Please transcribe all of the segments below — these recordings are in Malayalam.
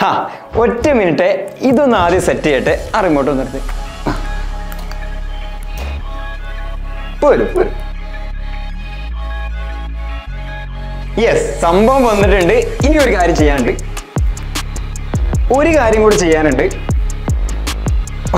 ഹാ ഒറ്റ മിനിറ്റ്. ഇതൊന്ന് ആദ്യം സെറ്റ് ചെയ്യട്ടെ. ആ എടുത്ത് പോരും പോരും. യെസ് സംഭവം വന്നിട്ടുണ്ട്. ഇനി ഒരു കാര്യം ചെയ്യാനുണ്ട്. ഒരു കാര്യം കൂടി ചെയ്യാനുണ്ട്.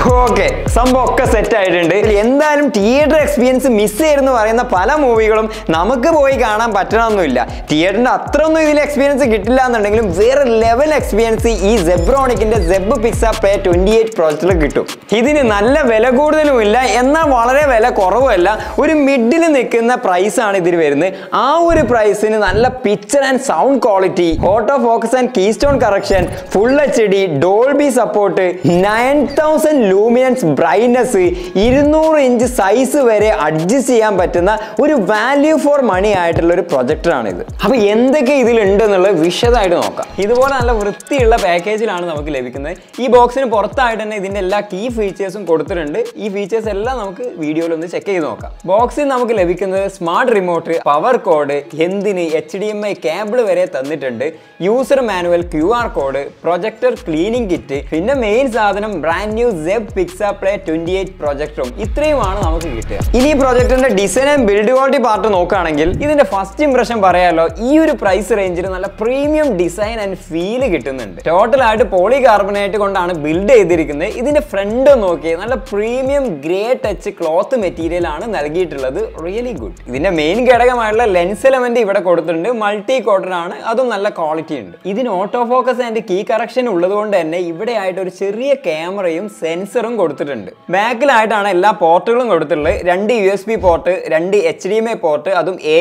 ഓക്കെ സംഭവം ഒക്കെ സെറ്റ് ആയിട്ടുണ്ട് എന്തായാലും തിയേറ്റർ എക്സ്പീരിയൻസ് മിസ് ചെയ്തെന്ന് പറയുന്ന പല മൂവികളും നമുക്ക് പോയി കാണാൻ പറ്റണമെന്നില്ല തിയേറ്ററിന്റെ അത്ര ഒന്നും ഇതിൽ എക്സ്പീരിയൻസ് കിട്ടില്ല എന്നുണ്ടെങ്കിലും വേറെ ലെവൽ എക്സ്പീരിയൻസ് ഈ സെബ്രോണിക്കിന്റെ Zeb Pixa play twenty eight പ്രോജക്റ്റിൽ കിട്ടും. ഇതിന് നല്ല വില കൂടുതലും ഇല്ല എന്നാൽ വളരെ വില കുറവുമല്ല. ഒരു മിഡിൽ നിൽക്കുന്ന പ്രൈസ് ആണ് ഇതിൽ വരുന്നത്. ആ ഒരു പ്രൈസിന് നല്ല picture and sound quality auto focus and keystone correction full H D Dolby support nine thousand luminance brightness ഇരുന്നൂറ് ഇഞ്ച് സൈസ് വരെ അഡ്ജസ്റ്റ് ചെയ്യാൻ പറ്റുന്ന ഒരു വാല്യൂ ഫോർ മണി ആയിട്ടുള്ള ഒരു പ്രൊജക്ടറാണ് ഇത് അപ്പൊ എന്തൊക്കെ ഇതിലുണ്ട് എന്നുള്ളത് വിശദമായിട്ട് നോക്കാം. ഇതുപോലെ നല്ല വൃത്തിയുള്ള പാക്കേജിലാണ് നമുക്ക് ലഭിക്കുന്നത്. ഈ ബോക്സിന് പുറത്തായിട്ട് തന്നെ ഇതിന്റെ എല്ലാ കീ ഫീച്ചേഴ്സും കൊടുത്തിട്ടുണ്ട്. ഈ ഫീച്ചേഴ്സ് എല്ലാം നമുക്ക് വീഡിയോയിൽ ഒന്ന് ചെക്ക് ചെയ്ത് നോക്കാം. ബോക്സിൽ നമുക്ക് ലഭിക്കുന്നത് സ്മാർട്ട് റിമോട്ട് പവർ കോഡ് എന്തിന് H D M I cable വരെ തന്നിട്ടുണ്ട്. User manual Q R code projector cleaning kit പിന്നെ മെയിൻ സാധനം brand new Zeb Pixa play twenty eight പ്രൊജക്ടറും ഇത്രയുമാണ് നമുക്ക് കിട്ടുക. ഇനി ഈ പ്രൊജക്ടറിന്റെ ആൻഡ് ബിൽഡ് ക്വാളിറ്റി പാർട്ട് നോക്കുകയാണെങ്കിൽ ഇതിന്റെ ഫസ്റ്റ് ഇംപ്രഷൻ പറയാലോ ഈ ഒരു പ്രൈസ് റേഞ്ചിൽ നല്ല പ്രീമിയം ഡിസൈൻ ആൻഡ് ഫീൽ കിട്ടുന്നുണ്ട്. ടോട്ടൽ ആയിട്ട് പോളി കാർബണേറ്റ് കൊണ്ടാണ് ബിൽഡ് ചെയ്തിരിക്കുന്നത്. ഇതിന്റെ ഫ്രണ്ട് നോക്കി നല്ല premium grey touch cloth material ആണ് നൽകിയിട്ടുള്ളത്. റിയലി ഗുഡ് ഇതിന്റെ മെയിൻ ഘടകമായിട്ടുള്ള ലെൻസ് എലമെന്റ് ഇവിടെ കൊടുത്തിട്ടുണ്ട്. മൾട്ടി കോട്ടൺ ആണ്. അതും നല്ല ക്വാളിറ്റി ഉണ്ട്. ഇതിന് auto focus and key correction ഉള്ളതുകൊണ്ട് തന്നെ ഇവിടെ ആയിട്ട് ഒരു ചെറിയ ക്യാമറയും സെൻസറും കൊടുത്തിട്ടുണ്ട്. ബാക്കിലായിട്ടാണ് എല്ലാ പോർട്ടുകളും കൊടുത്തിട്ടുള്ളത്. രണ്ട് യു പോർട്ട് രണ്ട് എച്ച് പോർട്ട് അതും എ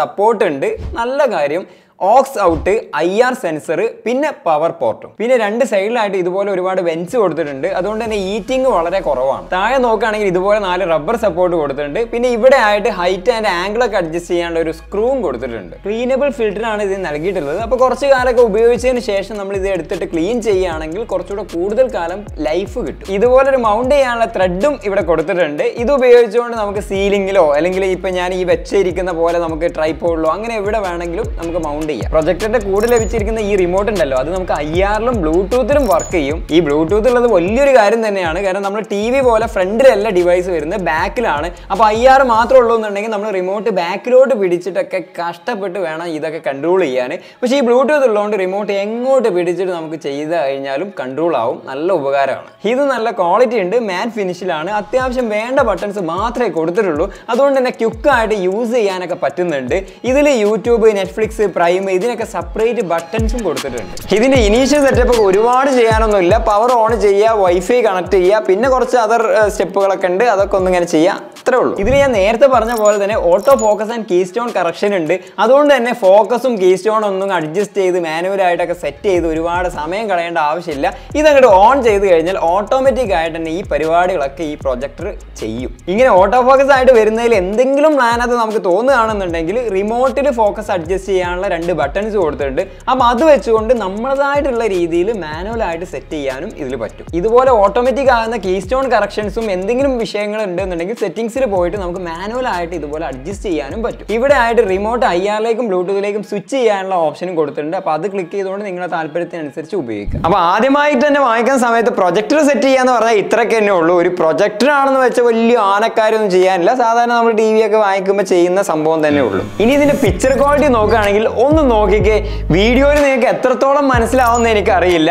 സപ്പോർട്ട് ഉണ്ട്. നല്ല കാര്യം. Aux out I R sensor പിന്നെ പവർ പോർട്ടും. പിന്നെ രണ്ട് സൈഡിലായിട്ട് ഇതുപോലെ ഒരുപാട് വെൻസ് കൊടുത്തിട്ടുണ്ട്. അതുകൊണ്ട് തന്നെ ഈറ്റിംഗ് വളരെ കുറവാണ്. താഴെ നോക്കുകയാണെങ്കിൽ ഇതുപോലെ നാല് റബ്ബർ സപ്പോർട്ട് കൊടുത്തിട്ടുണ്ട്. പിന്നെ ഇവിടെ ആയിട്ട് ഹൈറ്റ് ആൻഡ് ആംഗിൾ ഒക്കെ അഡ്ജസ്റ്റ് ചെയ്യാനുള്ള ഒരു സ്ക്രൂവും കൊടുത്തിട്ടുണ്ട്. ക്ലീനബിൾ ഫിൽറ്റർ ആണ് ഇത് നൽകിയിട്ടുള്ളത്. അപ്പോൾ കുറച്ച് കാലമൊക്കെ ഉപയോഗിച്ചതിന് ശേഷം നമ്മൾ ഇത് എടുത്തിട്ട് ക്ലീൻ ചെയ്യുകയാണെങ്കിൽ കുറച്ചുകൂടെ കൂടുതൽ കാലം ലൈഫ് കിട്ടും. ഇതുപോലെ ഒരു മൗണ്ട് ചെയ്യാനുള്ള ത്രെഡും ഇവിടെ കൊടുത്തിട്ടുണ്ട്. ഇത് ഉപയോഗിച്ചുകൊണ്ട് നമുക്ക് സീലിംഗിലോ അല്ലെങ്കിൽ ഇപ്പൊ ഞാൻ ഈ വെച്ചിരിക്കുന്ന പോലെ നമുക്ക് ട്രൈപ്പോഡിലോ അങ്ങനെ എവിടെ വേണമെങ്കിലും നമുക്ക് മൗണ്ട് ചെയ്യാം. പ്രൊജക്ടറിന്റെ കൂടെ ലഭിച്ചിരിക്കുന്ന ഈ റിമോട്ട് ഉണ്ടല്ലോ അത് നമുക്ക് ഐ ആറിലും ബ്ലൂടൂത്തിലും വർക്ക് ചെയ്യും. ഈ ബ്ലൂടൂത്ത് ഉള്ളത് വലിയൊരു കാര്യം തന്നെയാണ്. കാരണം നമ്മൾ ടി വി പോലെ ഫ്രണ്ടിലല്ല ഡിവൈസ് വരുന്നത് ബാക്കിലാണ് അപ്പോൾ ഐ ആർ മാത്രമേ ഉള്ളൂ എന്നുണ്ടെങ്കിൽ നമ്മൾ റിമോട്ട് ബാക്കിലോട്ട് പിടിച്ചിട്ടൊക്കെ കഷ്ടപ്പെട്ട് വേണം ഇതൊക്കെ കൺട്രോൾ ചെയ്യാൻ പക്ഷേ ഈ ബ്ലൂടൂത്ത് ഉള്ളതുകൊണ്ട് റിമോട്ട് എങ്ങോട്ട് പിടിച്ചിട്ട് നമുക്ക് ചെയ്ത് കഴിഞ്ഞാലും കൺട്രോൾ ആവും. നല്ല ഉപകാരമാണ്. ഇത് നല്ല ക്വാളിറ്റി ഉണ്ട് മാറ്റ് ഫിനിഷിലാണ് അത്യാവശ്യം വേണ്ട ബട്ടൺസ് മാത്രമേ കൊടുത്തിട്ടുള്ളൂ. അതുകൊണ്ട് തന്നെ ക്യുക്കായിട്ട് യൂസ് ചെയ്യാനൊക്കെ പറ്റുന്നുണ്ട്. ഇതിൽ യൂട്യൂബ് നെറ്റ്ഫ്ലിക്സ് പ്രൈം ഇതിനൊക്കെ സെപ്പറേറ്റ് ബട്ടൺസും കൊടുത്തിട്ടുണ്ട്. ഇതിന്റെ ഇനീഷ്യൽ സെറ്റപ്പ് ഒക്കെ ഒരുപാട് ചെയ്യാനൊന്നുമില്ല. പവർ ഓൺ ചെയ്യുക വൈഫൈ കണക്ട് ചെയ്യുക പിന്നെ കുറച്ച് അതർ സ്റ്റെപ്പുകളൊക്കെ ഉണ്ട്. അതൊക്കെ ഒന്നും ഇങ്ങനെ ചെയ്യുക അത്രേ ഉള്ളൂ. ഇതിൽ ഞാൻ നേരത്തെ പറഞ്ഞ പോലെ തന്നെ auto focus and keystone correction ഉണ്ട്. അതുകൊണ്ട് തന്നെ ഫോക്കസും കീ സ്റ്റോൺ ഒന്നും അഡ്ജസ്റ്റ് ചെയ്ത് മാനുവലായിട്ടൊക്കെ സെറ്റ് ചെയ്ത് ഒരുപാട് സമയം കളയേണ്ട ആവശ്യമില്ല. ഇതങ്ങോട്ട് ഓൺ ചെയ്ത് കഴിഞ്ഞാൽ ഓട്ടോമാറ്റിക് ആയിട്ട് തന്നെ ഈ പരിപാടികളൊക്കെ ഈ പ്രൊജക്ടർ ചെയ്യും. ഇങ്ങനെ ഓട്ടോ ഫോക്കസ് ആയിട്ട് വരുന്നതിൽ എന്തെങ്കിലും പ്ലാനത് നമുക്ക് തോന്നുകയാണെന്നുണ്ടെങ്കിൽ റിമോട്ടിൽ ഫോക്കസ് അഡ്ജസ്റ്റ് ചെയ്യാനുള്ള രണ്ട് ബട്ടൺസ് കൊടുത്തിട്ടുണ്ട്. അപ്പോൾ അത് വെച്ചുകൊണ്ട് നമ്മളതായിട്ടുള്ള രീതിയിൽ മാനുവലായിട്ട് സെറ്റ് ചെയ്യാനും ഇതിൽ പറ്റും. ഇതുപോലെ ഓട്ടോമാറ്റിക് ആകുന്ന കീ സ്റ്റോൺ കറക്ഷൻസും എന്തെങ്കിലും വിഷയങ്ങൾ ഉണ്ടെന്നുണ്ടെങ്കിൽ സെറ്റിംഗ്സിൽ പോയിട്ട് നമുക്ക് മാനുവലായിട്ട് ഇതുപോലെ അഡ്ജസ്റ്റ് ചെയ്യാനും പറ്റും. ഇവിടെ ആയിട്ട് റിമോട്ട് ഐ ബ്ലൂടൂത്തിലേക്കും സ്വിച്ച് ചെയ്യാനുള്ള ഓപ്ഷനും കൊടുത്തിട്ടുണ്ട്. അപ്പോൾ അത് ക്ലിക്ക് ചെയ്തുകൊണ്ട് നിങ്ങളുടെ താല്പര്യത്തിനനുസരിച്ച് ഉപയോഗിക്കാം. അപ്പോൾ ആദ്യമായിട്ട് തന്നെ വാങ്ങിക്കുന്ന സമയത്ത് പ്രൊജക്ടർ സെറ്റ് ചെയ്യാന്ന് പറഞ്ഞാൽ ഇത്രയൊക്കെ തന്നെ ഉള്ളൂ. ഒരു പ്രൊജക്ടർ ആണെന്ന് വെച്ചാൽ വലിയ ആനക്കാരൊന്നും ചെയ്യാനില്ല. സാധാരണ നമ്മൾ ടി വി ഒക്കെ വാങ്ങിക്കുമ്പോൾ ചെയ്യുന്ന സംഭവം തന്നെ ഉള്ളൂ. ഇനി ഇതിന്റെ പിക്ചർ ക്വാളിറ്റി നോക്കുകയാണെങ്കിൽ ഒന്ന് നോക്കിക്കേ. വീഡിയോയിൽ നിങ്ങൾക്ക് എത്രത്തോളം മനസ്സിലാവുമെന്ന് എനിക്കറിയില്ല.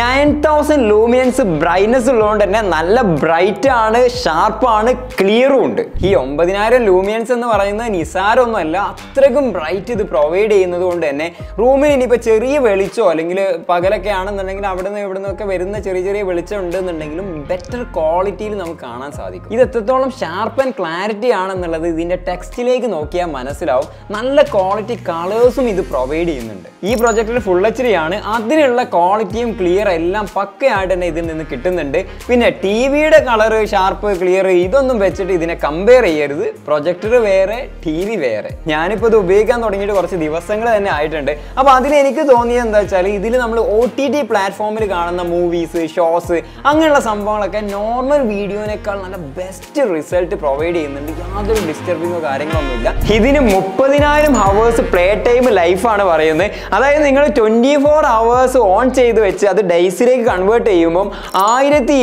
നയൻ തൗസൻഡ് ലൂമിയൻസ് ബ്രൈറ്റ്നസ് ഉള്ളതുകൊണ്ട് തന്നെ നല്ല ബ്രൈറ്റ് ആണ് ഷാർപ്പാണ് ക്ലിയറും ഉണ്ട്. ഈ ഒമ്പതിനായിരം ലൂമിയൻസ് എന്ന് പറയുന്നത് നിസാരമൊന്നുമല്ല അത്രയ്ക്കും ബ്രൈറ്റ് ഇത് പ്രൊവൈഡ് ചെയ്യുന്നത് കൊണ്ട് തന്നെ റൂമിൽ ഇനിയിപ്പോൾ ചെറിയ വെളിച്ചോ അല്ലെങ്കിൽ പകലൊക്കെ ആണെന്നുണ്ടെങ്കിൽ അവിടെ നിന്ന് ഇവിടെ നിന്നൊക്കെ വരുന്ന ചെറിയ ചെറിയ വെളിച്ചം ഉണ്ടെന്നുണ്ടെങ്കിലും ബെറ്റർ ക്വാളിറ്റിയിൽ നമുക്ക് കാണാൻ സാധിക്കും. ഇത് എത്രത്തോളം ഷാർപ്പ് ആൻഡ് ക്ലാരിറ്റി ആണെന്നുള്ളത് ഇതിന്റെ ടെക്സ്റ്റിലേക്ക് നോക്കിയാൽ മനസ്സിലാവും. നല്ല ക്വാളിറ്റി കളേഴ്സും ഇത് പ്രൊവൈഡ് ചെയ്യുന്നുണ്ട്. ഈ പ്രൊജക്ടർ ഫുൾ എച്ച് ഡി ആണ്. അതിനുള്ള ക്വാളിറ്റിയും ക്ലിയർ എല്ലാം പക്കയായിട്ട് തന്നെ ഇതിൽ നിന്ന് കിട്ടുന്നുണ്ട്. പിന്നെ ടി വിയുടെ കളർ ഷാർപ്പ് ക്ലിയർ ഇതൊന്നും വെച്ചിട്ട് ഇതിനെ കമ്പയർ ചെയ്യരുത്. പ്രൊജക്ടർ വേറെ ടി വി വേറെ. ഞാനിപ്പോൾ ഇത് ഉപയോഗിക്കാൻ തുടങ്ങിയിട്ട് കുറച്ച് ദിവസങ്ങൾ തന്നെ ആയിട്ടുണ്ട്. അപ്പോൾ അതിൽ എനിക്ക് തോന്നിയത് എന്താ വെച്ചാൽ ഇതിൽ നമ്മൾ ഒ ടി ടി പ്ലാറ്റ്ഫോമിൽ കാണുന്ന മൂവീസ് ഷോസ് അങ്ങനെയുള്ള സംഭവങ്ങളൊക്കെ നോർമൽ വീഡിയോനേക്കാൾ നല്ല ബെസ്റ്റ് റിസൾട്ട് പ്രൊവൈഡ് ചെയ്യുന്നുണ്ട്. യാതൊരു ഡിസ്റ്റർബിങ്ങോ കാര്യങ്ങളൊന്നുമില്ല. ഇതിന് മുപ്പതിനായിരം ഹവേഴ്സ് പ്ലേ ടൈം ലൈഫ് ലൈഫാണ് പറയുന്നത്. അതായത് നിങ്ങൾ ട്വന്റി ഫോർ അവേഴ്സ് ഓൺ ചെയ്ത് വെച്ച് അത് ഡേയ്സിലേക്ക് കൺവേർട്ട് ചെയ്യുമ്പം ആയിരത്തി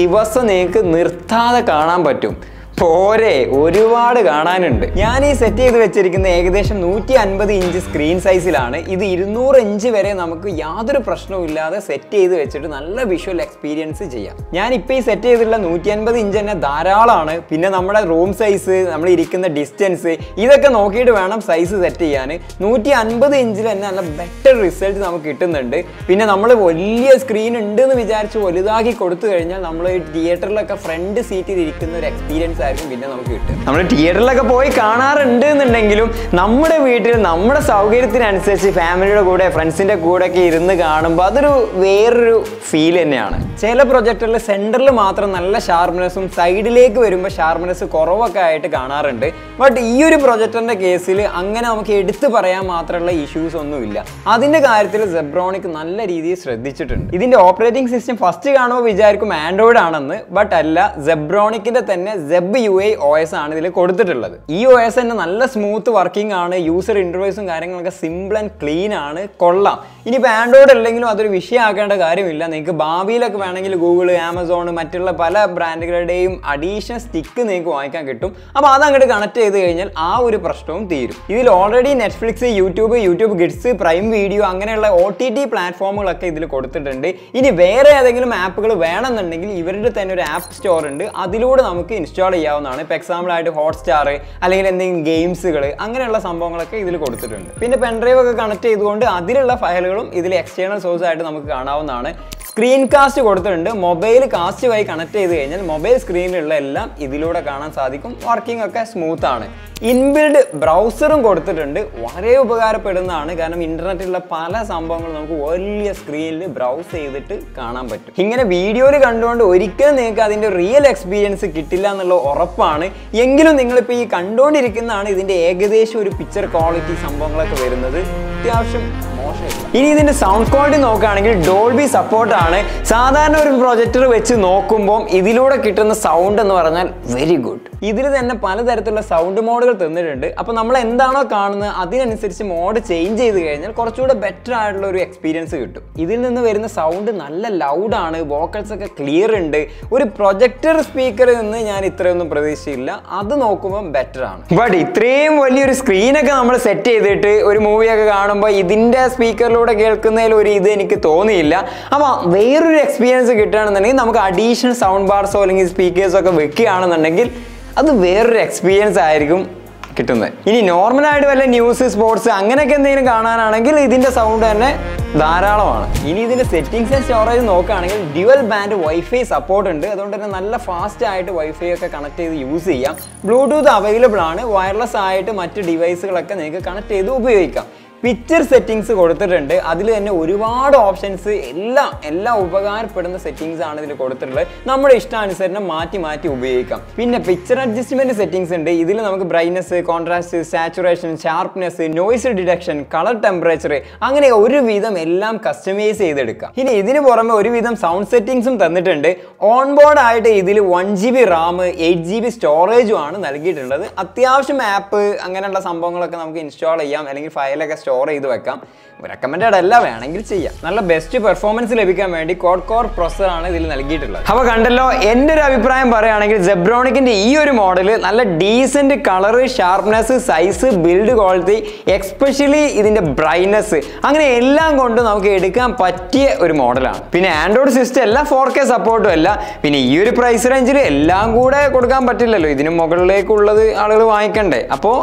ദിവസം നിങ്ങൾക്ക് നിർത്താതെ കാണാൻ പറ്റും. പോരെ ഒരുപാട് കാണാനുണ്ട്. ഞാൻ ഈ സെറ്റ് ചെയ്ത് വെച്ചിരിക്കുന്ന ഏകദേശം നൂറ്റി അൻപത് ഇഞ്ച് സ്ക്രീൻ സൈസിലാണ് ഇത് ഇരുന്നൂറ് ഇഞ്ച് വരെ നമുക്ക് യാതൊരു പ്രശ്നവും ഇല്ലാതെ സെറ്റ് ചെയ്ത് വെച്ചിട്ട് നല്ല വിഷ്വൽ എക്സ്പീരിയൻസ് ചെയ്യാം. ഞാൻ ഇപ്പൊ ഈ സെറ്റ് ചെയ്തിട്ടുള്ള നൂറ്റി അൻപത് ഇഞ്ച് തന്നെ ധാരാളമാണ് പിന്നെ നമ്മുടെ റൂം സൈസ് നമ്മൾ ഇരിക്കുന്ന ഡിസ്റ്റൻസ് ഇതൊക്കെ നോക്കിയിട്ട് വേണം സൈസ് സെറ്റ് ചെയ്യാൻ നൂറ്റി അൻപത് ഇഞ്ചിൽ തന്നെ നല്ല ബെറ്റർ റിസൾട്ട് നമുക്ക് കിട്ടുന്നുണ്ട്. പിന്നെ നമ്മൾ വലിയ സ്ക്രീൻ ഉണ്ട് എന്ന് വിചാരിച്ച് വലുതാക്കി കൊടുത്തു കഴിഞ്ഞാൽ നമ്മൾ തിയേറ്ററിലൊക്കെ ഫ്രണ്ട് സീറ്റിൽ ഇരിക്കുന്ന ഒരു എക്സ്പീരിയൻസ് ആയിരിക്കും പിന്നെ നമുക്ക് കിട്ടും നമ്മൾ തിയേറ്ററിലൊക്കെ പോയി കാണാറുണ്ട് എന്നുണ്ടെങ്കിലും നമ്മുടെ വീട്ടിൽ നമ്മുടെ സൗകര്യത്തിനനുസരിച്ച് ഫാമിലിയുടെ കൂടെ ഫ്രണ്ട്സിന്റെ കൂടെ ഒക്കെ ഇരുന്ന് കാണുമ്പോൾ അതൊരു വേറൊരു ഫീൽ തന്നെയാണ്. ചില പ്രൊജക്ടറിൽ സെന്ററിൽ മാത്രം നല്ല ഷാർപ്നെസ്സും സൈഡിലേക്ക് വരുമ്പോൾ ഷാർപ്നെസ് കുറവൊക്കെ ആയിട്ട് കാണാറുണ്ട്. ബട്ട് ഈ ഒരു പ്രൊജക്ടറിന്റെ കേസിൽ അങ്ങനെ നമുക്ക് എടുത്തു പറയാൻ മാത്രമുള്ള ഇഷ്യൂസ് ഒന്നുമില്ല. അതിന്റെ കാര്യത്തിൽ സെബ്രോണിക് നല്ല രീതിയിൽ ശ്രദ്ധിച്ചിട്ടുണ്ട്. ഇതിന്റെ ഓപ്പറേറ്റിംഗ് സിസ്റ്റം ഫസ്റ്റ് കാണുമ്പോൾ വിചാരിക്കും ആൻഡ്രോയിഡ് ആണെന്ന്. ബട്ട് അല്ല സെബ്രോണിക്കിന്റെ തന്നെ Zeb U I O S ആണ് ഇതിൽ കൊടുത്തിട്ടുള്ളത്. ഈ ഒ എസ് തന്നെ നല്ല സ്മൂത്ത് വർക്കിംഗ് ആണ് യൂസർ ഇന്റർവ്യൂസും കാര്യങ്ങളൊക്കെ സിമ്പിൾ ആൻഡ് ക്ലീൻ ആണ്. കൊള്ളാം. ഇനിയിപ്പോൾ ആൻഡ്രോയിഡ് അല്ലെങ്കിലും അതൊരു വിഷയമാക്കേണ്ട കാര്യമില്ല. നിങ്ങൾക്ക് ഭാവിയിലൊക്കെ വേണമെങ്കിൽ ഗൂഗിൾ ആമസോൺ മറ്റുള്ള പല ബ്രാൻഡുകളുടെയും അഡീഷണൽ സ്റ്റിക്ക് നിങ്ങൾക്ക് വാങ്ങിക്കാൻ കിട്ടും. അപ്പോൾ അത് അങ്ങോട്ട് കണക്ട് ചെയ്ത് കഴിഞ്ഞാൽ ആ ഒരു പ്രശ്നവും തീരും. ഇതിൽ already Netflix YouTube YouTube kids Prime video അങ്ങനെയുള്ള ഒ ടി ടി പ്ലാറ്റ്ഫോമുകളൊക്കെ ഇതിൽ കൊടുത്തിട്ടുണ്ട്. ഇനി വേറെ ഏതെങ്കിലും ആപ്പുകൾ വേണമെന്നുണ്ടെങ്കിൽ ഇവരുടെ തന്നെ ഒരു ആപ്പ് സ്റ്റോർ ഉണ്ട്. അതിലൂടെ നമുക്ക് ഇൻസ്റ്റാൾ ചെയ്യാവുന്നതാണ്. ഇപ്പോൾ എക്സാമ്പിൾ ആയിട്ട് ഹോട്ട്സ്റ്റാർ അല്ലെങ്കിൽ എന്തെങ്കിലും ഗെയിംസുകൾ അങ്ങനെയുള്ള സംഭവങ്ങളൊക്കെ ഇതിൽ കൊടുത്തിട്ടുണ്ട്. പിന്നെ പെൻഡ്രൈവ് ഒക്കെ കണക്ട് ചെയ്തുകൊണ്ട് അതിലുള്ള ഫയലുകളും ഇതിൽ എക്സ്റ്റേണൽ സോഴ്സ് ആയിട്ട് നമുക്ക് കാണാവുന്നതാണ്. സ്ക്രീൻ കാസ്റ്റ് കൊടുത്തിട്ടുണ്ട്. മൊബൈൽ കാസ്റ്റ് വഴി കണക്ട് ചെയ്ത് കഴിഞ്ഞാൽ മൊബൈൽ സ്ക്രീനിലുള്ള എല്ലാം ഇതിലൂടെ കാണാൻ സാധിക്കും. വർക്കിംഗ് ഒക്കെ സ്മൂത്ത് ആണ്. ഇൻബിൽഡ് ബ്രൗസറും കൊടുത്തിട്ടുണ്ട്. വളരെ ഉപകാരപ്പെടുന്നതാണ്. കാരണം ഇന്റർനെറ്റിലുള്ള പല സംഭവങ്ങളും നമുക്ക് വലിയ സ്ക്രീനിൽ ബ്രൗസ് ചെയ്തിട്ട് കാണാൻ പറ്റും. ഇങ്ങനെ വീഡിയോയിൽ കണ്ടുകൊണ്ട് ഒരിക്കലും നിങ്ങൾക്ക് അതിന്റെ റിയൽ എക്സ്പീരിയൻസ് കിട്ടില്ല എന്നുള്ള ഉറപ്പാണ്. എങ്കിലും നിങ്ങളിപ്പോൾ ഈ കണ്ടുകൊണ്ടിരിക്കുന്നതാണ് ഇതിന്റെ ഏകദേശം ഒരു പിക്ചർ ക്വാളിറ്റി സംഭവങ്ങളൊക്കെ വരുന്നത്. അത്യാവശ്യം മോശമില്ല ഇനി ഇതിന്റെ സൗണ്ട് ക്വാളിറ്റി നോക്കുകയാണെങ്കിൽ ഡോൾബി സപ്പോർട്ട് ആണ്. സാധാരണ ഒരു പ്രൊജക്ടർ വെച്ച് നോക്കുമ്പോൾ ഇതിലൂടെ കിട്ടുന്ന സൗണ്ട് എന്ന് പറഞ്ഞാൽ വെരി ഗുഡ് ഇതിൽ തന്നെ പലതരത്തിലുള്ള സൗണ്ട് മോഡുകൾ തന്നിട്ടുണ്ട്. അപ്പോൾ നമ്മൾ എന്താണോ കാണുന്നത് അതിനനുസരിച്ച് മോഡ് ചേഞ്ച് ചെയ്ത് കഴിഞ്ഞാൽ കുറച്ചുകൂടെ ബെറ്റർ ആയിട്ടുള്ള ഒരു എക്സ്പീരിയൻസ് കിട്ടും. ഇതിൽ നിന്ന് വരുന്ന സൗണ്ട് നല്ല ലൗഡാണ് വോക്കൽസ് ഒക്കെ ക്ലിയർ ഉണ്ട്. ഒരു പ്രൊജക്ടർ സ്പീക്കറിൽ നിന്ന് ഞാൻ ഇത്രയൊന്നും പ്രതീക്ഷയില്ല അത് നോക്കുമ്പോൾ ബെറ്റർ ആണ്. ബട്ട് ഇത്രയും വലിയൊരു സ്ക്രീനൊക്കെ നമ്മൾ സെറ്റ് ചെയ്തിട്ട് ഒരു മൂവിയൊക്കെ കാണുമ്പോൾ ഇതിന്റെ സ്പീക്കറിലൂടെ കേൾക്കുന്നതിൽ ഒരു ഇത് എനിക്ക് തോന്നിയില്ല. അപ്പോൾ വേറൊരു എക്സ്പീരിയൻസ് കിട്ടുകയാണെന്നുണ്ടെങ്കിൽ നമുക്ക് അഡീഷണൽ സൗണ്ട് ബാർസോ അല്ലെങ്കിൽ സ്പീക്കേഴ്സോ ഒക്കെ വെക്കുകയാണെന്നുണ്ടെങ്കിൽ അത് വേറൊരു എക്സ്പീരിയൻസ് ആയിരിക്കും കിട്ടുന്നത്. ഇനി നോർമലായിട്ട് വല്ല ന്യൂസ് സ്പോർട്സ് അങ്ങനെയൊക്കെ എന്തെങ്കിലും കാണാനാണെങ്കിൽ ഇതിന്റെ സൗണ്ട് തന്നെ ധാരാളമാണ്. ഇനി ഇതിന്റെ സെറ്റിംഗ്സ് ആൻഡ് സ്റ്റോറേജ് നോക്കുകയാണെങ്കിൽ ഡ്യുവൽ ബാൻഡ് വൈഫൈ സപ്പോർട്ട് ഉണ്ട്. അതുകൊണ്ട് തന്നെ നല്ല ഫാസ്റ്റ് ആയിട്ട് വൈഫൈ ഒക്കെ കണക്ട് ചെയ്ത് യൂസ് ചെയ്യാം. ബ്ലൂടൂത്ത് അവൈലബിൾ ആണ്. വയർലെസ് ആയിട്ട് മറ്റ് ഡിവൈസുകളൊക്കെ നിങ്ങൾക്ക് കണക്ട് ചെയ്ത് ഉപയോഗിക്കാം. പിക്ചർ സെറ്റിങ്സ് കൊടുത്തിട്ടുണ്ട്. അതിൽ തന്നെ ഒരുപാട് ഓപ്ഷൻസ് എല്ലാം എല്ലാം ഉപകാരപ്പെടുന്ന സെറ്റിങ്സ് ആണ് ഇതിൽ കൊടുത്തിട്ടുള്ളത്. നമ്മുടെ ഇഷ്ടാനുസരണം മാറ്റി മാറ്റി ഉപയോഗിക്കാം. പിന്നെ പിക്ചർ അഡ്ജസ്റ്റ്മെന്റ് സെറ്റിങ്സ് ഉണ്ട്. ഇതിൽ നമുക്ക് brightness contrast saturation sharpness noise deduction colour temperature അങ്ങനെ ഒരുവിധം എല്ലാം കസ്റ്റമൈസ് ചെയ്തെടുക്കാം. ഇനി ഇതിന് പുറമെ ഒരുവിധം സൗണ്ട് സെറ്റിങ്സും തന്നിട്ടുണ്ട്. ഓൺ ബോർഡ് ആയിട്ട് ഇതിൽ one G B RAM eight G B സ്റ്റോറേജും ആണ് നൽകിയിട്ടുള്ളത്. അത്യാവശ്യം ആപ്പ് അങ്ങനെയുള്ള സംഭവങ്ങളൊക്കെ നമുക്ക് ഇൻസ്റ്റാൾ ചെയ്യാം. അല്ലെങ്കിൽ ഫയലൊക്കെ ചെയ്ത് വെക്കാം. റെക്കമെൻഡഡ് അല്ല വേണമെങ്കിൽ ചെയ്യാം. നല്ല ബെസ്റ്റ് പെർഫോമൻസ് ലഭിക്കാൻ വേണ്ടി കോഡ് കോർ പ്രൊസർ ആണ് ഇതിൽ നൽകിയിട്ടുള്ളത്. അപ്പോൾ കണ്ടല്ലോ എന്റെ ഒരു അഭിപ്രായം പറയുകയാണെങ്കിൽ ജെബ്രോണിക്കിന്റെ ഈ ഒരു മോഡൽ നല്ല decent colour sharpness size build quality especially ഇതിന്റെ ബ്രൈറ്റ്നെസ് അങ്ങനെ എല്ലാം കൊണ്ട് നമുക്ക് എടുക്കാൻ പറ്റിയ ഒരു മോഡലാണ് പിന്നെ ആൻഡ്രോയിഡ് സിസ്റ്റം എല്ലാം ഫോർ കെ സപ്പോർട്ടും അല്ല. പിന്നെ ഈ ഒരു പ്രൈസ് റേഞ്ചിൽ എല്ലാം കൂടെ കൊടുക്കാൻ പറ്റില്ലല്ലോ. ഇതിന് മുകളിലേക്കുള്ളത് ആളുകൾ വാങ്ങിക്കണ്ടേ. അപ്പോൾ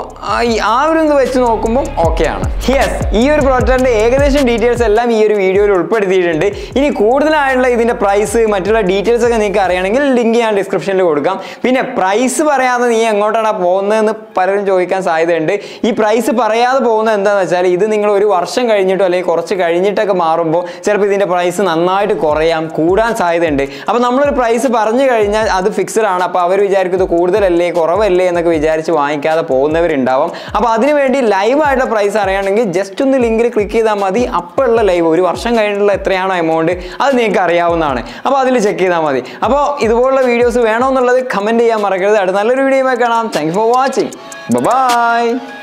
ആ ഒരു ഇത് വെച്ച് നോക്കുമ്പോൾ ഓക്കെ ആണ്. യെസ് ഈ ഒരു പ്രോഡക്റ്റിന്റെ ഏകദേശം ഡീറ്റെയിൽസ് എല്ലാം ഈ ഒരു വീഡിയോയിൽ ഉൾപ്പെടുത്തിയിട്ടുണ്ട്. ഇനി കൂടുതലായിട്ടുള്ള ഇതിന്റെ പ്രൈസ് മറ്റുള്ള ഡീറ്റെയിൽസ് ഒക്കെ നിങ്ങൾക്ക് അറിയണമെങ്കിൽ ലിങ്ക് ഞാൻ ഡിസ്ക്രിപ്ഷനിൽ കൊടുക്കാം. പിന്നെ പ്രൈസ് പറയാതെ നീ എങ്ങോട്ടാണ് പോകുന്നതെന്ന് പലരും ചോദിക്കാൻ സാധ്യതയുണ്ട്. ഈ പ്രൈസ് പറയാതെ പോകുന്നത് എന്താണെന്ന് വെച്ചാൽ ഇത് നിങ്ങൾ ഒരു വർഷം കഴിഞ്ഞിട്ടോ അല്ലെങ്കിൽ കുറച്ച് കഴിഞ്ഞിട്ടൊക്കെ മാറുമ്പോൾ ചിലപ്പോൾ ഇതിന്റെ പ്രൈസ് നന്നായിട്ട് കുറയാം കൂടാൻ സാധ്യതയുണ്ട്. അപ്പോൾ നമ്മളൊരു പ്രൈസ് പറഞ്ഞു കഴിഞ്ഞാൽ അത് ഫിക്സഡ് ആണ്. അപ്പോൾ അവർ വിചാരിക്കും ഇത് കൂടുതലല്ലേ കുറവല്ലേ എന്നൊക്കെ വിചാരിച്ച് വാങ്ങിക്കാതെ പോകുന്നവരുണ്ടാവും. അപ്പോൾ അതിനുവേണ്ടി ലൈവ് ആയിട്ടുള്ള പ്രൈസ് അറിയണമെങ്കിൽ ജസ്റ്റ് ഒന്ന് ലിങ്കിൽ ക്ലിക്ക് ചെയ്താൽ മതി. അപ്പോൾ ഉള്ള ലൈവ് ഒരു വർഷം കഴിഞ്ഞിട്ടുള്ള എത്രയാണോ എമൗണ്ട് അത് നിങ്ങൾക്ക് അറിയാവുന്നതാണ്. അപ്പോൾ അതിൽ ചെക്ക് ചെയ്താൽ മതി. അപ്പോൾ ഇതുപോലുള്ള വീഡിയോസ് വേണമെന്നുള്ളത് കമന്റ് ചെയ്യാൻ മറക്കരുത്. അടുത്ത നല്ലൊരു വീഡിയോ കാണാം. Thank for watching bye